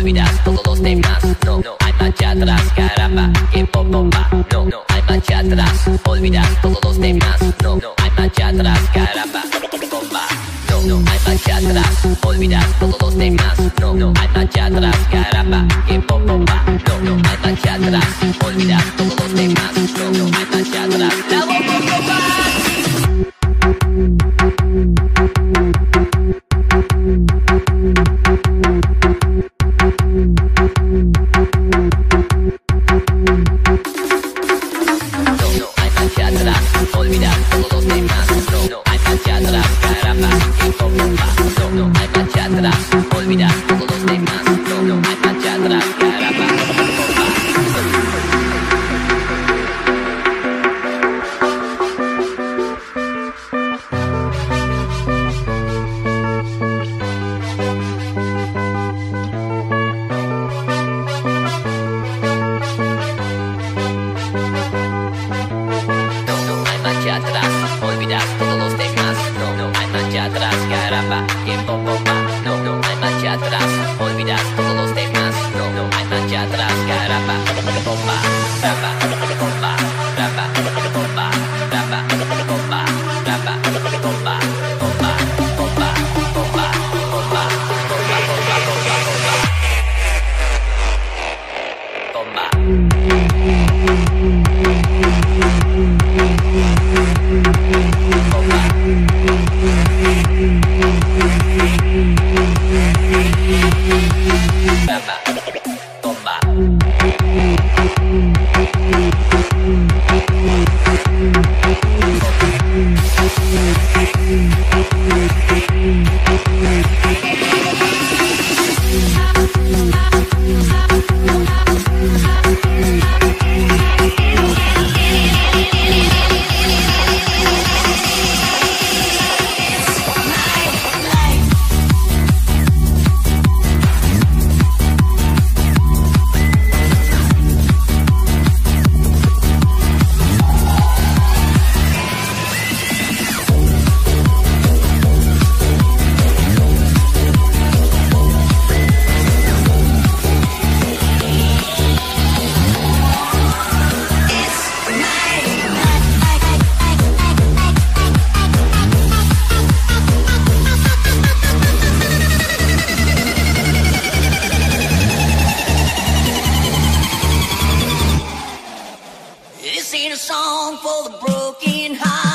olvidas todos los demás. No, no hay marcha atrás, caramba, que bomba. No, no hay marcha atrás, olvidas todos los demás. No, no hay marcha atrás, caramba, bomba. No, no hay marcha atrás, olvidas todos los demás. Solo hay marcha atrás, olvidar todos los demás. Solo hay marcha atrás, caramba. September. song for the broken heart.